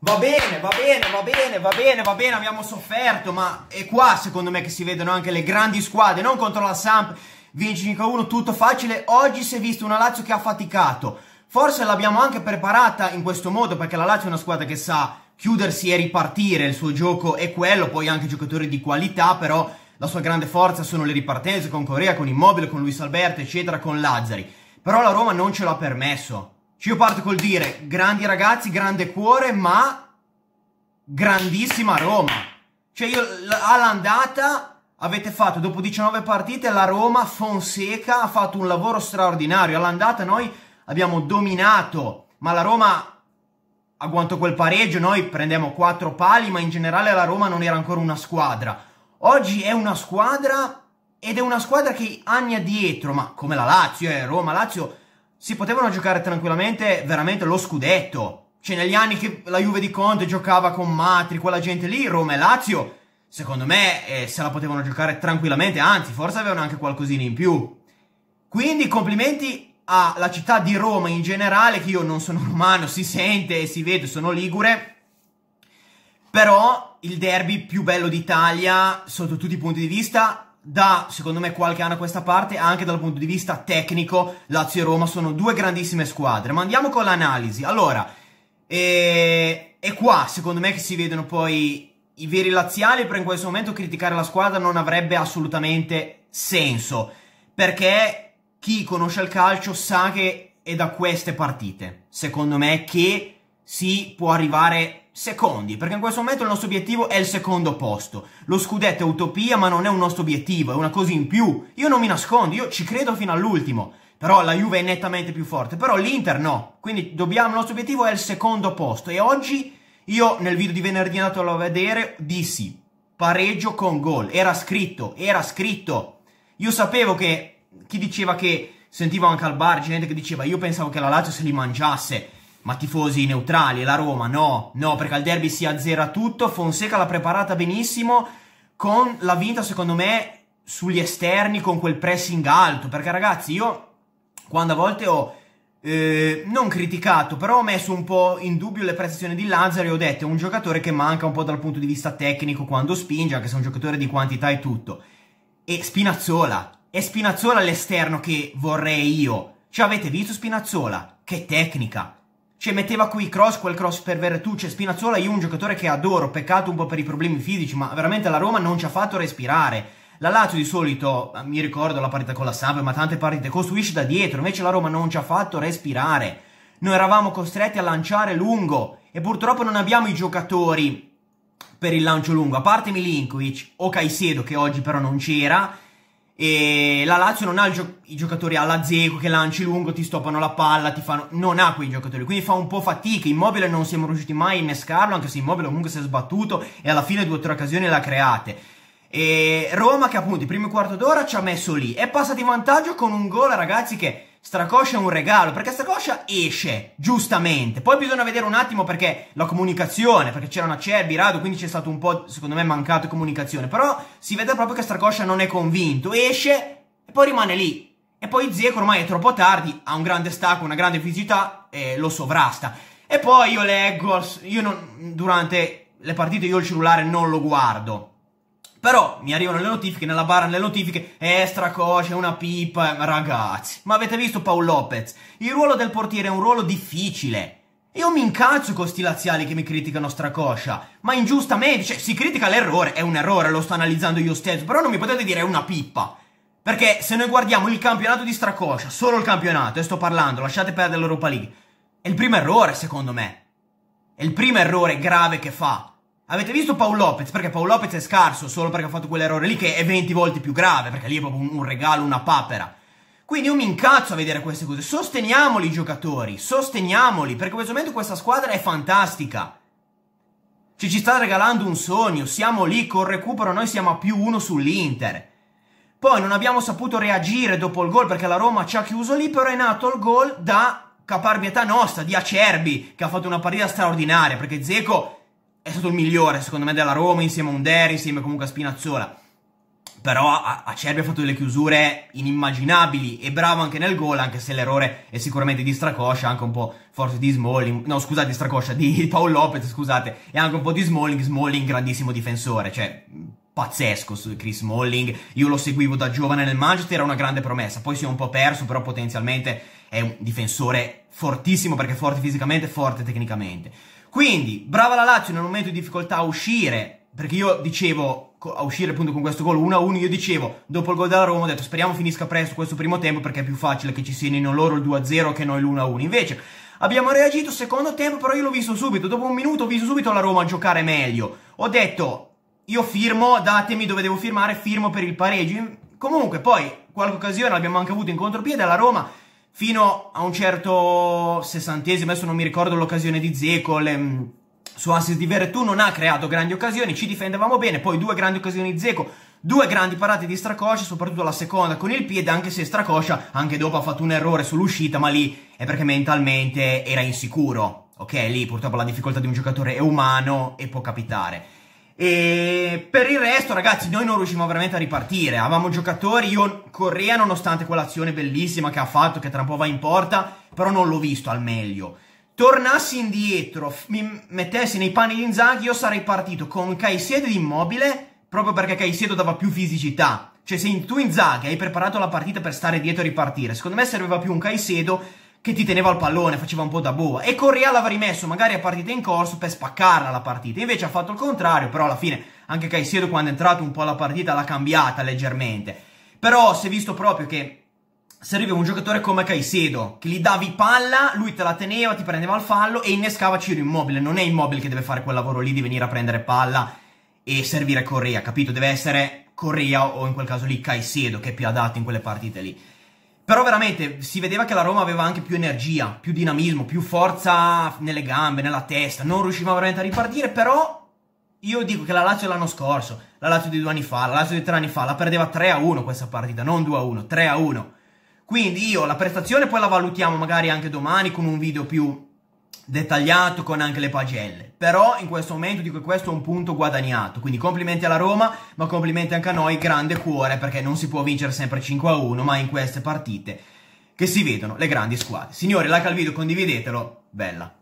Va bene, va bene, va bene, va bene, va bene, abbiamo sofferto, ma è qua secondo me che si vedono anche le grandi squadre, non contro la Samp, vinci 5-1, tutto facile. Oggi si è visto una Lazio che ha faticato. Forse l'abbiamo anche preparata in questo modo perché la Lazio è una squadra che sa chiudersi e ripartire, il suo gioco è quello, poi anche giocatori di qualità, però la sua grande forza sono le ripartenze con Corea, con Immobile, con Luis Alberto, eccetera, con Lazzari. Però la Roma non ce l'ha permesso. Io parto col dire, grandi ragazzi, grande cuore, ma grandissima Roma. Cioè io all'andata avete fatto, dopo 19 partite, la Roma, Fonseca, ha fatto un lavoro straordinario. All'andata noi abbiamo dominato, ma la Roma agguanto quel pareggio, noi prendiamo 4 pali, ma in generale la Roma non era ancora una squadra. Oggi è una squadra ed è una squadra che anni addietro, ma come la Lazio, eh, Roma, Lazio si potevano giocare tranquillamente veramente lo scudetto. Cioè, negli anni che la Juve di Conte giocava con Matri, quella gente lì, Roma e Lazio, secondo me eh, se la potevano giocare tranquillamente, anzi, forse avevano anche qualcosina in più. Quindi complimenti alla città di Roma in generale, che io non sono romano, si sente e si vede, sono ligure. Però il derby più bello d'Italia, sotto tutti i punti di vista, da, secondo me, qualche anno a questa parte, anche dal punto di vista tecnico, Lazio e Roma sono due grandissime squadre. Ma andiamo con l'analisi. Allora, e, è qua, secondo me, che si vedono poi i veri laziali, però in questo momento criticare la squadra non avrebbe assolutamente senso. Perché chi conosce il calcio sa che è da queste partite, secondo me, che si può arrivare secondi, perché in questo momento il nostro obiettivo è il secondo posto. Lo scudetto è utopia, ma non è un nostro obiettivo, è una cosa in più. Io non mi nascondo, io ci credo fino all'ultimo. Però la Juve è nettamente più forte, però l'Inter no. Quindi dobbiamo, il nostro obiettivo è il secondo posto. E oggi io nel video di venerdì andato a vedere dissi pareggio con gol. Era scritto, era scritto. Io sapevo che chi diceva che sentivo anche al bar gente che diceva io pensavo che la Lazio se li mangiasse ma tifosi neutrali, la Roma no, no, perché al derby si azzera tutto, Fonseca l'ha preparata benissimo, con la vinta secondo me sugli esterni, con quel pressing alto, perché ragazzi io quando a volte ho eh, non criticato, però ho messo un po' in dubbio le prestazioni di Lazzaro e ho detto è un giocatore che manca un po' dal punto di vista tecnico quando spinge, anche se è un giocatore di quantità e tutto. E Spinazzola, è Spinazzola l'esterno che vorrei io. Ci avete visto Spinazzola? Che tecnica! Cioè, metteva qui cross, quel cross per Vertucci Spinazzola. Io un giocatore che adoro, peccato un po' per i problemi fisici, ma veramente la Roma non ci ha fatto respirare. La Lazio di solito, eh, mi ricordo la partita con la Samp, ma tante partite, costruisce da dietro, invece la Roma non ci ha fatto respirare. Noi eravamo costretti a lanciare lungo e purtroppo non abbiamo i giocatori per il lancio lungo, a parte Milinkovic o Caicedo che oggi però non c'era, e la Lazio non ha gio i giocatori alla Zeco che lanci lungo, ti stoppano la palla, ti fanno... non ha quei giocatori, quindi fa un po' fatica. Immobile non siamo riusciti mai a innescarlo, anche se Immobile comunque si è sbattuto e alla fine due o tre occasioni l'ha create. E Roma che appunto il primo quarto d'ora ci ha messo lì, è passato in vantaggio con un gol ragazzi che Stracoscia è un regalo, perché Stracoscia esce, giustamente. Poi bisogna vedere un attimo perché la comunicazione, perché c'erano Acerbi, Rado, quindi c'è stato un po', secondo me, mancato comunicazione. Però si vede proprio che Stracoscia non è convinto, esce e poi rimane lì. E poi Zieco ormai è troppo tardi, ha un grande stacco, una grande fisicità e lo sovrasta. E poi io leggo, io non, durante le partite io il cellulare non lo guardo. Però mi arrivano le notifiche, nella barra delle notifiche, è stracoce, è una pipa, ragazzi. Ma avete visto Paul Lopez? Il ruolo del portiere è un ruolo difficile. Io mi incazzo con sti laziali che mi criticano stracoscia, ma ingiustamente, cioè si critica l'errore, è un errore, lo sto analizzando io stesso, però non mi potete dire è una pippa. Perché se noi guardiamo il campionato di stracoscia, solo il campionato, e sto parlando, lasciate perdere l'Europa League, è il primo errore secondo me. È il primo errore grave che fa. Avete visto Paul Lopez? Perché Paul Lopez è scarso solo perché ha fatto quell'errore lì che è 20 volte più grave, perché lì è proprio un, un regalo, una papera. Quindi io mi incazzo a vedere queste cose. Sosteniamoli i giocatori, sosteniamoli, perché in questo momento questa squadra è fantastica. Ci ci sta regalando un sogno, siamo lì col recupero, noi siamo a più uno sull'Inter. Poi non abbiamo saputo reagire dopo il gol perché la Roma ci ha chiuso lì, però è nato il gol da caparbietà nostra, di Acerbi, che ha fatto una partita straordinaria, perché Zeco è stato il migliore secondo me della Roma insieme a Underi, insieme comunque a Spinazzola. però Acerbi ha fatto delle chiusure inimmaginabili e bravo anche nel gol, anche se l'errore è sicuramente di Stracoscia, anche un po' forse di Smalling, no scusate di Stracoscia, di Paolo Lopez, scusate, e anche un po' di Smalling, Smalling grandissimo difensore, cioè pazzesco su Chris Smalling, io lo seguivo da giovane nel Manchester, era una grande promessa, poi si è un po' perso, però potenzialmente è un difensore fortissimo perché è forte fisicamente, forte tecnicamente. Quindi, brava la Lazio nel momento di difficoltà a uscire, perché io dicevo, a uscire appunto con questo gol 1-1, io dicevo, dopo il gol della Roma, ho detto speriamo finisca presto questo primo tempo perché è più facile che ci siano loro il 2-0 che noi l'1-1. Invece, abbiamo reagito secondo tempo, però io l'ho visto subito, dopo un minuto ho visto subito la Roma giocare meglio. Ho detto, io firmo, datemi dove devo firmare, firmo per il pareggio. Comunque, poi, qualche occasione l'abbiamo anche avuto in contropiede alla Roma, fino a un certo sessantesimo, adesso non mi ricordo l'occasione di Zeco, le, su assist di Veretù non ha creato grandi occasioni, ci difendevamo bene, poi due grandi occasioni di Zeco, due grandi parate di Stracoscia, soprattutto la seconda con il piede, anche se Stracoscia anche dopo ha fatto un errore sull'uscita, ma lì è perché mentalmente era insicuro. Ok, lì purtroppo la difficoltà di un giocatore è umano e può capitare. E per il resto, ragazzi, noi non riuscivamo veramente a ripartire. Avevamo giocatori, io Correa, nonostante quell'azione bellissima che ha fatto, che tra un po' va in porta, però non l'ho visto al meglio. Tornassi indietro, mi mettessi nei panni di Inzaghi, io sarei partito con Caicedo ed Immobile, proprio perché Caicedo dava più fisicità. Cioè, se tu Inzaghi hai preparato la partita per stare dietro e ripartire, secondo me serviva più un Caicedo che ti teneva il pallone, faceva un po' da boa. E Correa l'aveva rimesso magari a partita in corso per spaccarla la partita. Invece ha fatto il contrario, però alla fine anche Caicedo quando è entrato un po' la partita l'ha cambiata leggermente. Però si è visto proprio che serviva un giocatore come Caicedo, che gli davi palla, lui te la teneva, ti prendeva il fallo e innescava Ciro Immobile. Non è Immobile che deve fare quel lavoro lì di venire a prendere palla e servire Correa, capito? Deve essere Correa o in quel caso lì Caicedo che è più adatto in quelle partite lì. Però veramente si vedeva che la Roma aveva anche più energia, più dinamismo, più forza nelle gambe, nella testa. Non riusciva veramente a ripartire, però io dico che la Lazio l'anno scorso, la Lazio di due anni fa, la Lazio di tre anni fa, la perdeva 3-1 questa partita, non 2-1, 3-1. Quindi io la prestazione poi la valutiamo magari anche domani con un video più dettagliato con anche le pagelle. Però in questo momento dico che questo è un punto guadagnato. Quindi complimenti alla Roma, ma complimenti anche a noi, grande cuore, perché non si può vincere sempre 5 a 1, ma in queste partite che si vedono le grandi squadre. Signori, like al video, condividetelo, bella.